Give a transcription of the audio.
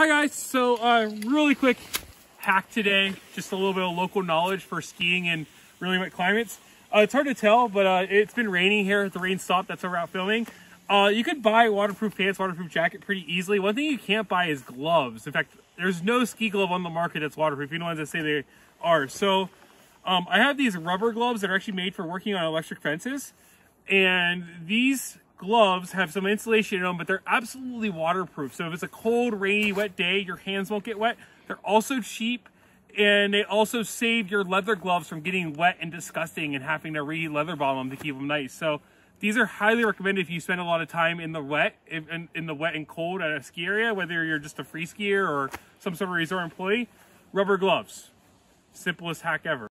Hi guys, so uh, really quick hack today, just a little bit of local knowledge for skiing in really wet climates. Uh, it's hard to tell, but uh, it's been raining here. The rain stopped, that's why we're out filming. Uh, you could buy waterproof pants, waterproof jacket pretty easily. One thing you can't buy is gloves. In fact, there's no ski glove on the market that's waterproof, even ones that say they are. So um, I have these rubber gloves that are actually made for working on electric fences. And these gloves have some insulation in them, but they're absolutely waterproof. So if it's a cold, rainy, wet day, your hands won't get wet. They're also cheap and they also save your leather gloves from getting wet and disgusting and having to re-leather balm them to keep them nice. So these are highly recommended if you spend a lot of time in the wet, in, in the wet and cold at a ski area, whether you're just a free skier or some sort of resort employee. Rubber gloves. Simplest hack ever.